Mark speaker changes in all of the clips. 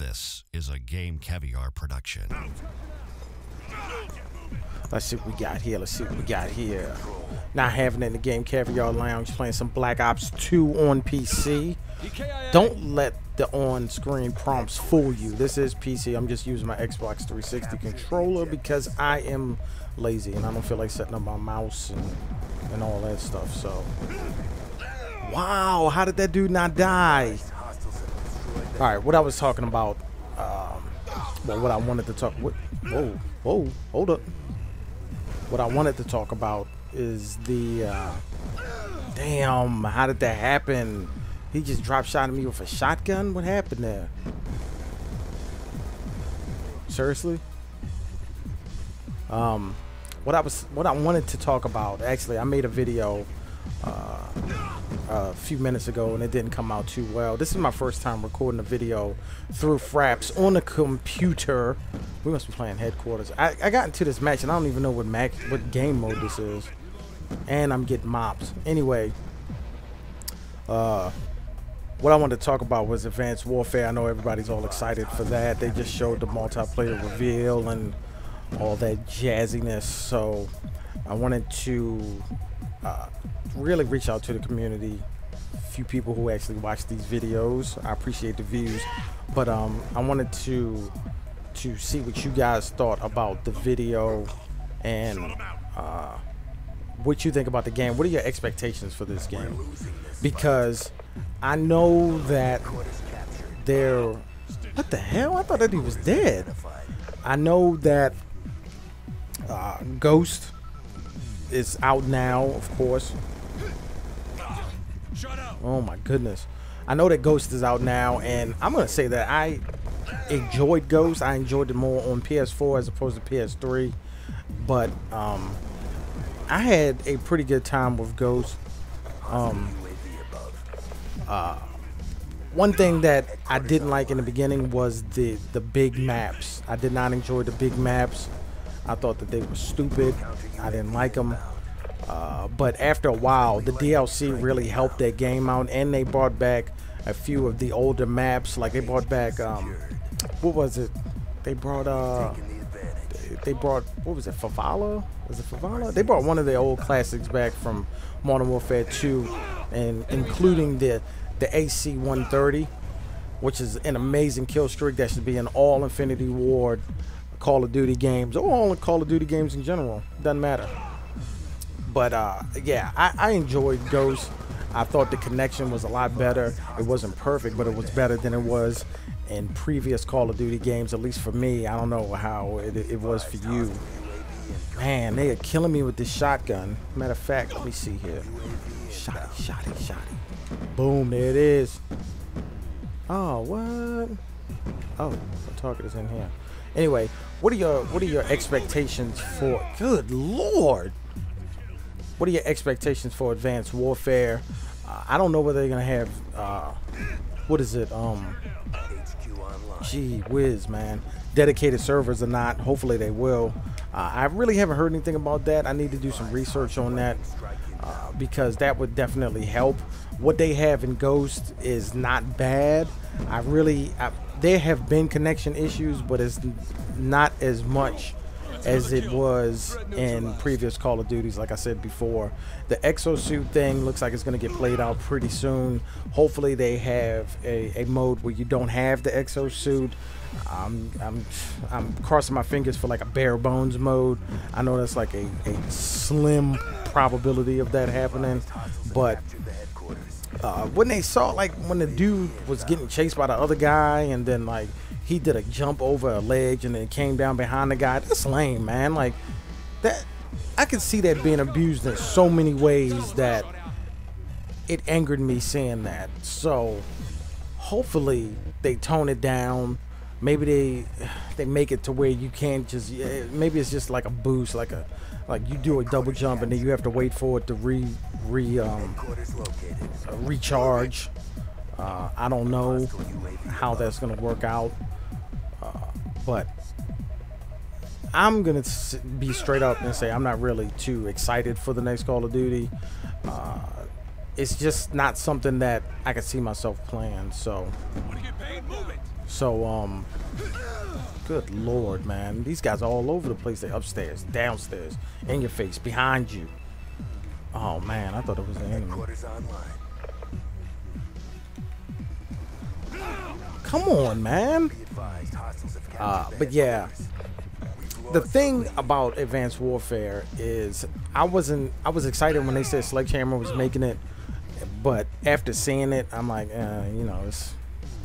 Speaker 1: This is a Game Caviar production.
Speaker 2: Let's see what we got here. Let's see what we got here. Not having it in the game Caviar Lounge, playing some Black Ops 2 on PC. Don't let the on-screen prompts fool you. This is PC. I'm just using my Xbox 360 controller because I am lazy and I don't feel like setting up my mouse and, and all that stuff. So, wow, how did that dude not die? All right, what I was talking about, um, well, what I wanted to talk. What, whoa, whoa, hold up. What I wanted to talk about is the. Uh, damn, how did that happen? He just drop shot at me with a shotgun. What happened there? Seriously? Um, what I was, what I wanted to talk about. Actually, I made a video. Uh, a few minutes ago and it didn't come out too well. This is my first time recording a video through Fraps on a computer. We must be playing headquarters. I, I got into this match and I don't even know what Mac what game mode this is. And I'm getting mopped. Anyway, uh, what I wanted to talk about was Advanced Warfare. I know everybody's all excited for that. They just showed the multiplayer reveal and all that jazziness. So I wanted to uh, really reach out to the community. Few people who actually watch these videos. I appreciate the views, but um, I wanted to to see what you guys thought about the video and uh, what you think about the game. What are your expectations for this game? Because I know that there. What the hell? I thought that he was dead. I know that uh, Ghost is out now, of course. Oh my goodness. I know that Ghost is out now, and I'm gonna say that I enjoyed Ghost. I enjoyed it more on PS4 as opposed to PS3. But um, I had a pretty good time with Ghost. Um, uh, one thing that I didn't like in the beginning was the the big maps. I did not enjoy the big maps. I thought that they were stupid. I didn't like them. Uh, but after a while, the DLC really helped that game out, and they brought back a few of the older maps. Like they brought back, um, what was it? They brought uh, they brought what was it? Favela? Was it Favela? They brought one of the old classics back from Modern Warfare 2, and including the the AC 130, which is an amazing kill streak that should be in all Infinity Ward Call of Duty games or all Call of Duty games in general. Doesn't matter. But uh, yeah, I, I enjoyed Ghost. I thought the connection was a lot better. It wasn't perfect, but it was better than it was in previous Call of Duty games, at least for me. I don't know how it, it was for you. Man, they are killing me with this shotgun. Matter of fact, let me see here. Shotty, shotty, shotty. Boom, there it is. Oh, what? Oh, the target is in here. Anyway, what are your what are your expectations for? Good lord! What are your expectations for Advanced Warfare? Uh, I don't know whether they're gonna have uh, what is it? Um, gee whiz, man, dedicated servers or not. Hopefully they will. Uh, I really haven't heard anything about that. I need to do some research on that uh, because that would definitely help. What they have in Ghost is not bad. I really, there have been connection issues, but it's not as much as it was in previous Call of Duties. Like I said before, the exosuit thing looks like it's going to get played out pretty soon. Hopefully, they have a, a mode where you don't have the exosuit. I'm, I'm, I'm crossing my fingers for like a bare bones mode. I know that's like a, a slim probability of that happening, but uh, when they saw like when the dude was getting chased by the other guy and then like he did a jump over a ledge and then came down behind the guy that's lame man. Like that i could see that being abused in so many ways that it angered me seeing that. So hopefully they tone it down maybe they they make it to where you can't just maybe it's just like a boost like a like you do a double jump and then you have to wait for it to re re um, recharge. Uh, I don't know how that's gonna work out, uh, but I'm gonna be straight up and say I'm not really too excited for the next Call of Duty. Uh, it's just not something that I can see myself playing. So So, um, good lord, man. These guys are all over the place. They're upstairs, downstairs, in your face, behind you. Oh, man. I thought it was the enemy. Come on, man. Uh, but yeah, the thing about Advanced Warfare is I wasn't I was excited when they said Sledgehammer was making it, but after seeing it, I'm like, eh, you know, it's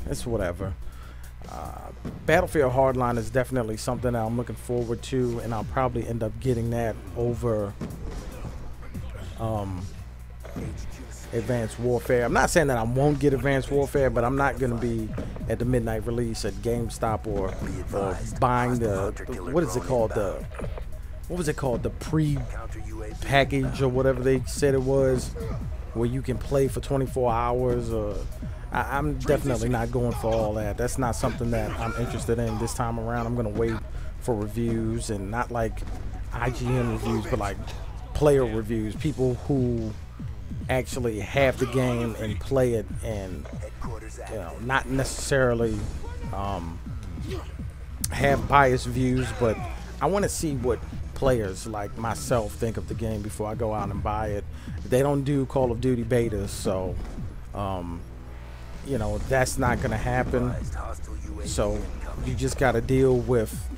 Speaker 2: it's whatever. Battlefield Hardline is definitely something that I'm looking forward to, and I'll probably end up getting that over um, Advanced Warfare. I'm not saying that I won't get Advanced Warfare, but I'm not going to be at the midnight release at GameStop or, or buying the, the what is it called the what was it called the pre package or whatever they said it was where you can play for 24 hours or I, am definitely not going for all that. That's not something that I'm interested in this time around. I'm gonna wait for reviews and not like IGN reviews, but like player reviews, people who actually have the game and play it and you know not necessarily um, have biased views but I want to see what players like myself think of the game before I go out and buy it they don't do Call of Duty betas so um, you know that's not gonna happen so you just got to deal with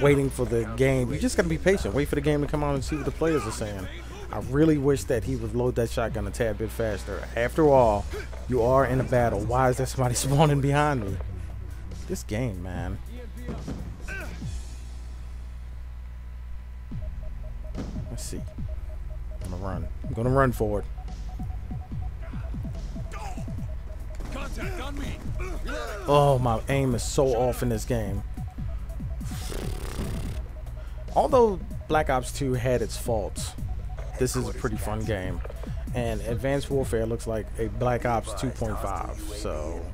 Speaker 2: waiting for the game you just got to be patient wait for the game to come out and see what the players are saying I really wish that he would load that shotgun a tad bit faster. After all, you are in a battle. Why is there somebody spawning behind me? This game, man. Let's see. I'm gonna run. I'm gonna run forward. Oh, my aim is so off in this game. Although Black Ops 2 had its faults, this is a pretty fun game. And Advanced Warfare looks like a Black Ops 2.5. So,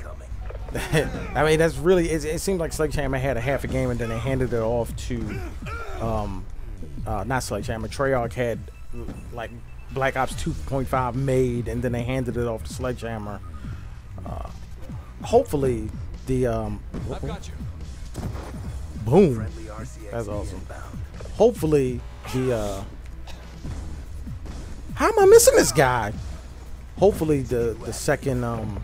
Speaker 2: I mean, that's really, it, it seemed like Sledgehammer had a half a game and then they handed it off to, um, uh, not Sledgehammer, Treyarch had like Black Ops 2.5 made and then they handed it off to Sledgehammer. Uh, hopefully, the, um, boom. That's awesome. Hopefully, the, uh, how am I missing this guy? Hopefully the the second um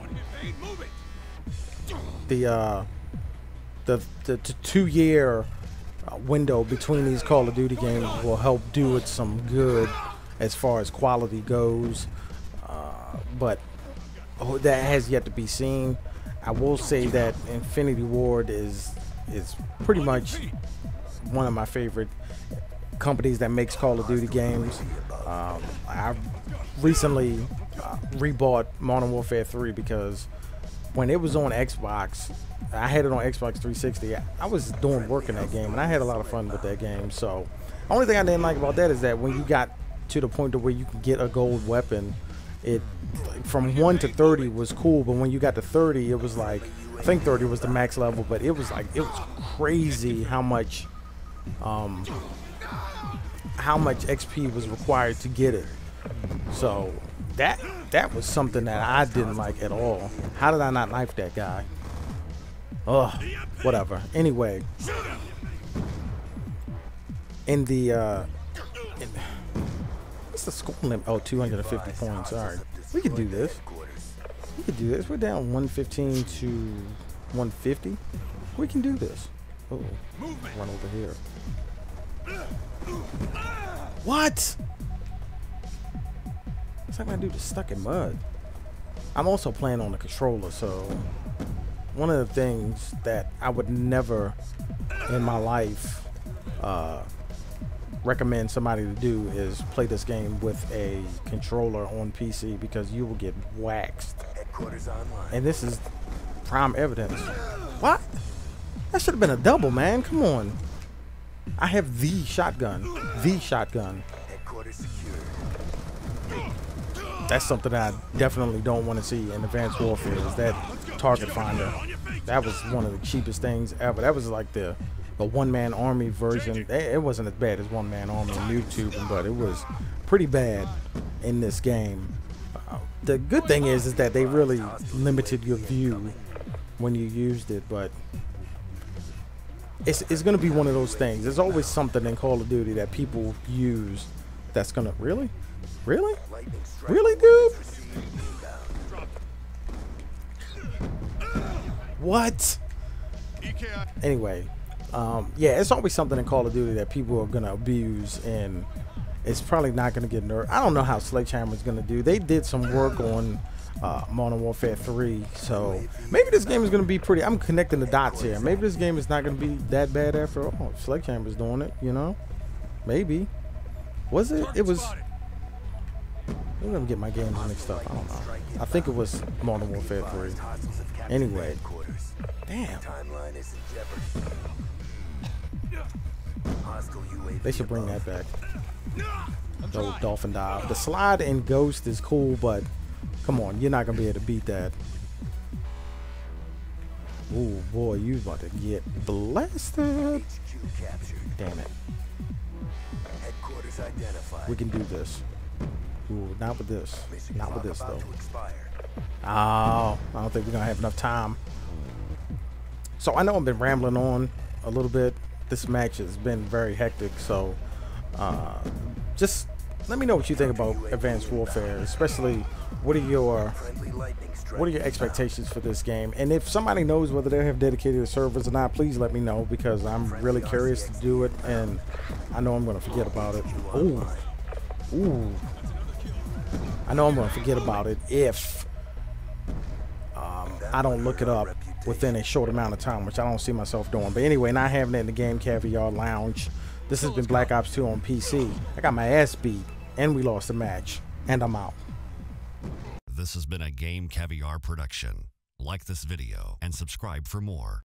Speaker 2: the uh the the, the two year uh, window between these Call of Duty games will help do it some good as far as quality goes. Uh, but oh, that has yet to be seen. I will say that Infinity Ward is is pretty much one of my favorite companies that makes Call of Duty games. Um, I recently uh, rebought Modern Warfare 3 because when it was on Xbox, I had it on Xbox 360. I was doing work in that game, and I had a lot of fun with that game. So, the only thing I didn't like about that is that when you got to the point to where you could get a gold weapon, it from one to 30 was cool, but when you got to 30, it was like I think 30 was the max level, but it was like it was crazy how much um, how much XP was required to get it. So that that was something that I didn't like at all. How did I not knife that guy? Oh, whatever. Anyway, in the uh, in, what's the score limit? Oh, 250 points. All right, we can do this. We can do this. We're down 115 to 150. We can do this. Oh, run over here. What? What's that gonna do to stuck in mud? I'm also playing on the controller, so one of the things that I would never in my life uh, recommend somebody to do is play this game with a controller on PC because you will get waxed. And this is prime evidence. What? That should have been a double, man. Come on. I have the shotgun. The shotgun. That's something I definitely don't want to see in Advanced Warfare is that target finder. That was one of the cheapest things ever. That was like the the one-man army version. It wasn't as bad as one-man army on YouTube, but it was pretty bad in this game. Uh, the good thing is, is that they really limited your view when you used it, but it's it's gonna be one of those things. There's always something in Call of Duty that people use that's gonna really, really, really, dude. What? Anyway, um, yeah, it's always something in Call of Duty that people are gonna abuse, and it's probably not gonna get nerfed. I don't know how Sledgehammer's gonna do. They did some work on uh, Modern Warfare 3, so maybe this game is gonna be pretty. I'm connecting the dots here. Maybe this game is not gonna be that bad after all. Sledgehammer's doing it, you know? Maybe. Was it? It was. I'm gonna get my games mixed up. I don't know. I think it was Modern Warfare 3. Anyway. Damn. They should bring that back. The dolphin dive. The slide and Ghost is cool, but come on, you're not gonna be able to beat that. Ooh, boy, you about to get blasted. Damn it. We can do this. Ooh, not with this. Not with this though. Oh, I don't think we're gonna have enough time. So I know I've been rambling on a little bit. This match has been very hectic, so uh, just let me know what you think about Advanced Warfare, especially what are your what are your expectations for this game? And if somebody knows whether they have dedicated servers or not, please let me know because I'm really curious to do it, and I know I'm gonna forget about it. Ooh, ooh. I know I'm gonna forget about it if um, I don't look it up within a short amount of time, which I don't see myself doing. But anyway, not having it in the Game Caviar Lounge. This has oh, been Black Ops 2 on PC. I got my ass beat, and we lost the match, and I'm out.
Speaker 1: This has been a Game Caviar production. Like this video and subscribe for more.